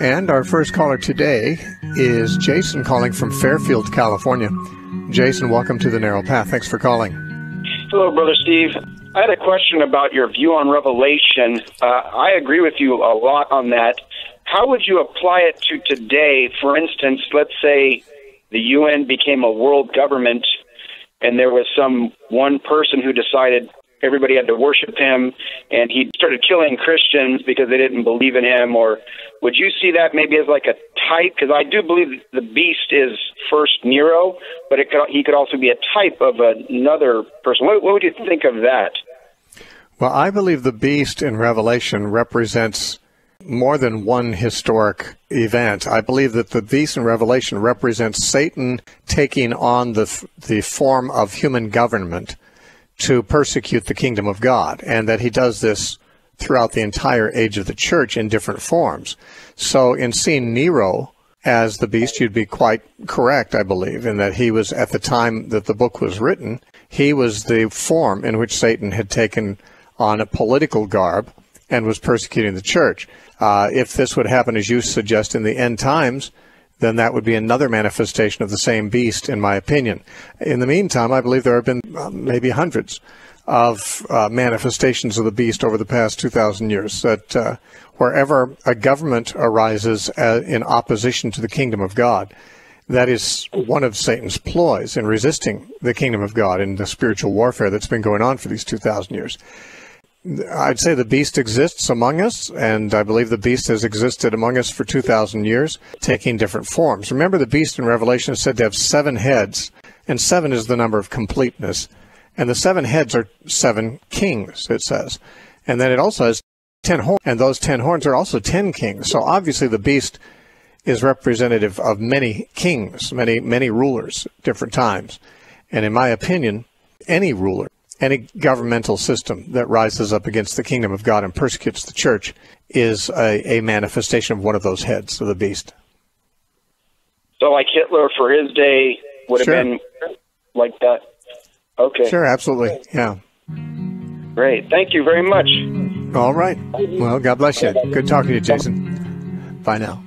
And our first caller today is Jason calling from Fairfield, California. Jason, welcome to the Narrow Path. Thanks for calling. Hello, Brother Steve. I had a question about your view on Revelation. Uh, I agree with you a lot on that. How would you apply it to today? For instance, let's say the UN became a world government and there was some one person who decided everybody had to worship him and he started killing Christians because they didn't believe in him or would you see that maybe as like a type? Because I do believe the beast is first Nero but it could, he could also be a type of another person. What, what would you think of that? Well I believe the beast in Revelation represents more than one historic event. I believe that the beast in Revelation represents Satan taking on the the form of human government to persecute the kingdom of God, and that he does this throughout the entire age of the church in different forms. So, in seeing Nero as the beast, you'd be quite correct, I believe, in that he was, at the time that the book was written, he was the form in which Satan had taken on a political garb and was persecuting the church. Uh, if this would happen, as you suggest, in the end times, then that would be another manifestation of the same beast, in my opinion. In the meantime, I believe there have been uh, maybe hundreds of uh, manifestations of the beast over the past 2,000 years. That uh, wherever a government arises uh, in opposition to the kingdom of God, that is one of Satan's ploys in resisting the kingdom of God in the spiritual warfare that's been going on for these 2,000 years. I'd say the beast exists among us, and I believe the beast has existed among us for 2,000 years, taking different forms. Remember, the beast in Revelation is said to have seven heads, and seven is the number of completeness. And the seven heads are seven kings, it says. And then it also has ten horns, and those ten horns are also ten kings. So obviously the beast is representative of many kings, many, many rulers, different times. And in my opinion, any ruler any governmental system that rises up against the kingdom of God and persecutes the church is a, a manifestation of one of those heads of the beast. So, like Hitler for his day would sure. have been like that. Okay. Sure, absolutely. Yeah. Great. Thank you very much. All right. Well, God bless you. Good talking to you, Jason. Bye now.